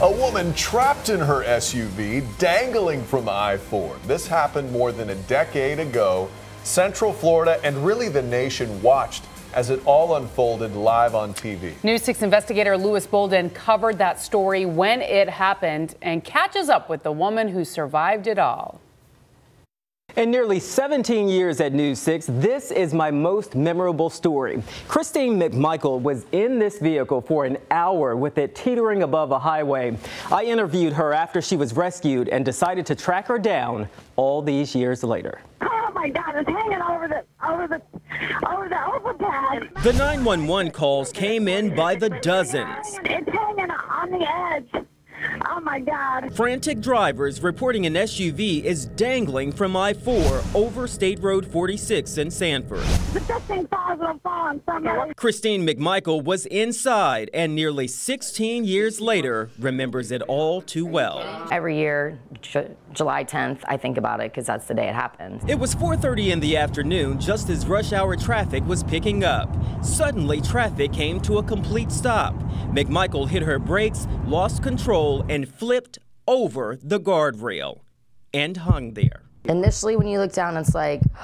A woman trapped in her SUV, dangling from I-4. This happened more than a decade ago. Central Florida and really the nation watched as it all unfolded live on TV. News 6 investigator Louis Bolden covered that story when it happened and catches up with the woman who survived it all. In nearly 17 years at News 6, this is my most memorable story. Christine McMichael was in this vehicle for an hour with it teetering above a highway. I interviewed her after she was rescued and decided to track her down all these years later. Oh my God, it's hanging over the over the over the overpass. The 911 calls came in by the dozens. It's hanging on the edge. Oh my God. Frantic drivers reporting an SUV is dangling from I 4 over State Road 46 in Sanford. The thing falls will fall on somebody. Christine McMichael was inside and nearly 16 years later remembers it all too well. Every year, J- July 10th, I think about it because that's the day it happened. It was 4:30 in the afternoon just as rush hour traffic was picking up. Suddenly, traffic came to a complete stop. McMichael hit her brakes, lost control, and flipped over the guardrail and hung there. Initially, when you look down, it's like,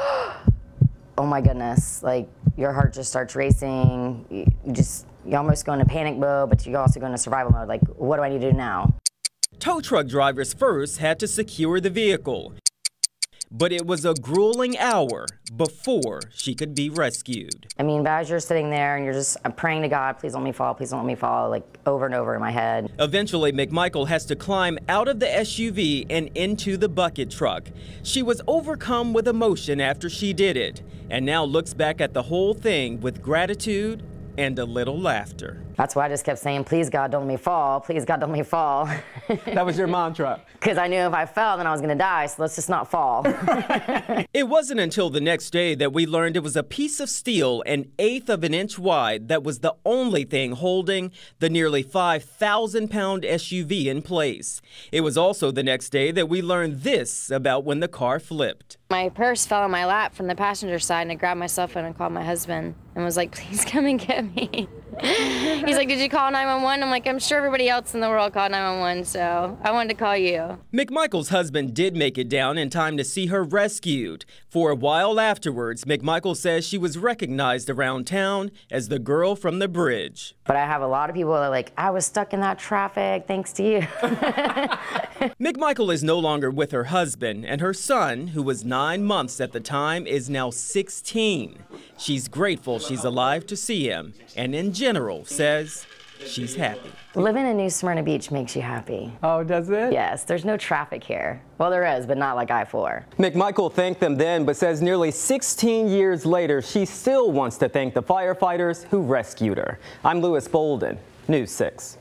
oh my goodness, like your heart just starts racing. You you just, you almost go into panic mode, but you also go into survival mode. Like, what do I need to do now? Tow truck drivers first had to secure the vehicle. But it was a grueling hour before she could be rescued. I mean, as you're sitting there and you're just I'm praying to God, please don't let me fall, please don't let me fall, like over and over in my head. Eventually, McMichael has to climb out of the SUV and into the bucket truck. She was overcome with emotion after she did it, and now looks back at the whole thing with gratitude and a little laughter. That's why I just kept saying, please God, don't let me fall, please God, don't let me fall. That was your mantra. Because I knew if I fell, then I was gonna die, so let's just not fall. It wasn't until the next day that we learned it was a piece of steel an eighth of an inch wide that was the only thing holding the nearly 5,000 pound SUV in place. It was also the next day that we learned this about when the car flipped. My purse fell on my lap from the passenger side, and I grabbed my cell phone and called my husband and was like, please come and get me. He's like, Did you call 911? I'm like, I'm sure everybody else in the world called 911, so I wanted to call you. McMichael's husband did make it down in time to see her rescued. For a while afterwards, McMichael says she was recognized around town as the girl from the bridge. but I have a lot of people that are like, I was stuck in that traffic thanks to you. McMichael is no longer with her husband, and her son, who was nine months at the time, is now 16. She's grateful she's alive to see him, and in general says she's happy. Living in New Smyrna Beach makes you happy. Oh, does it? Yes, there's no traffic here. Well, there is, but not like I 4. McMichael thanked them then, but says nearly 16 years later, she still wants to thank the firefighters who rescued her. I'm Louis Bolden, News 6.